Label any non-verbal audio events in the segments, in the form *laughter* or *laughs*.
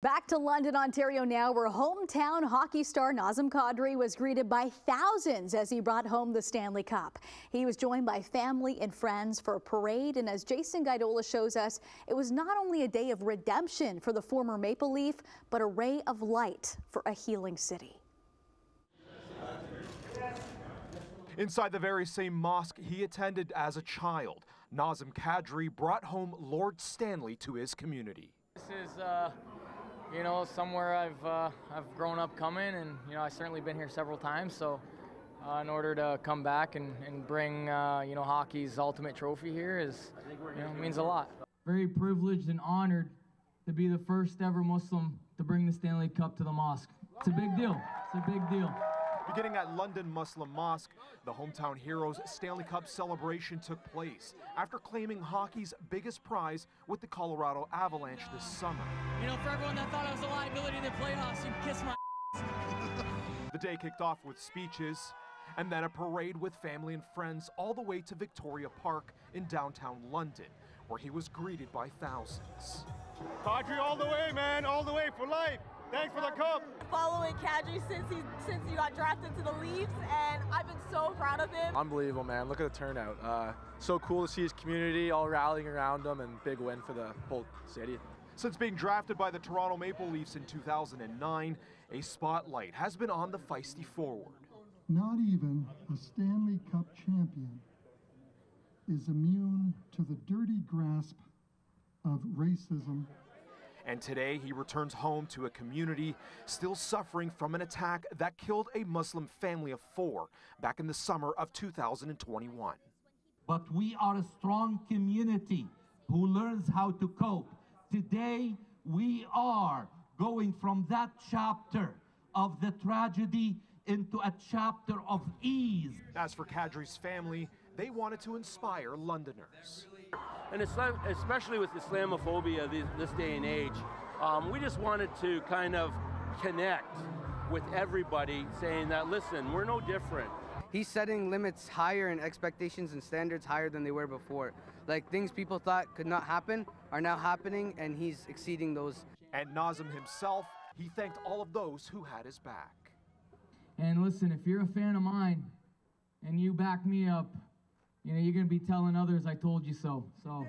Back to London, Ontario now, where hometown hockey star Nazem Kadri was greeted by thousands as he brought home the Stanley Cup. He was joined by family and friends for a parade, and as Jason Gaidola shows us, it was not only a day of redemption for the former Maple Leaf, but a ray of light for a healing city. Inside the very same mosque he attended as a child, Nazem Kadri brought home Lord Stanley to his community. This is uh you know, somewhere I've uh, I've grown up coming, and you know, I've certainly been here several times. So, uh, in order to come back and, and bring uh, you know hockey's ultimate trophy here is you know means a lot. Very privileged and honored to be the first ever Muslim to bring the Stanley Cup to the mosque. It's a big deal. It's a big deal. Beginning at London Muslim Mosque, the hometown heroes Stanley Cup celebration took place after claiming hockey's biggest prize with the Colorado Avalanche this summer. You know, for everyone that thought I was a liability in the playoffs, you kiss my *laughs* The day kicked off with speeches and then a parade with family and friends all the way to Victoria Park in downtown London, where he was greeted by thousands. Kadri all the way, man, all the way for life. Thanks for the cup. Following Kadri since he since he got drafted to the Leafs, and I've been so proud of him. Unbelievable, man! Look at the turnout. Uh, so cool to see his community all rallying around him, and big win for the whole city. Since being drafted by the Toronto Maple Leafs in 2009, a spotlight has been on the feisty forward. Not even a Stanley Cup champion is immune to the dirty grasp of racism and today he returns home to a community still suffering from an attack that killed a Muslim family of four back in the summer of 2021. But we are a strong community who learns how to cope. Today, we are going from that chapter of the tragedy into a chapter of ease. As for Kadri's family, they wanted to inspire Londoners. And especially with Islamophobia this day and age, um, we just wanted to kind of connect with everybody saying that, listen, we're no different. He's setting limits higher and expectations and standards higher than they were before. Like things people thought could not happen are now happening, and he's exceeding those. And Nazem himself, he thanked all of those who had his back. And listen, if you're a fan of mine and you back me up, you know, you're going to be telling others I told you so. So.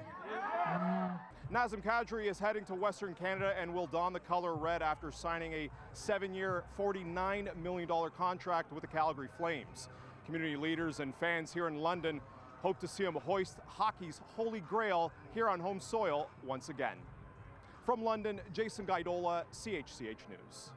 Nazem Kadri is heading to Western Canada and will don the color red after signing a seven-year, $49 million contract with the Calgary Flames. Community leaders and fans here in London hope to see him hoist hockey's holy grail here on home soil once again. From London, Jason Gaidola, CHCH News.